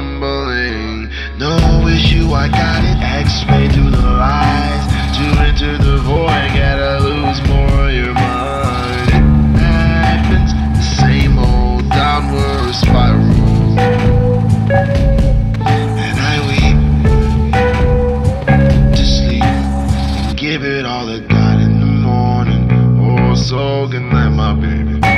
No issue, I got it. X-ray through the lies To enter the void, gotta lose more of your mind. It happens, the same old downward spiral. And I weep to sleep. Give it all I got in the morning. Oh, so good night, my baby.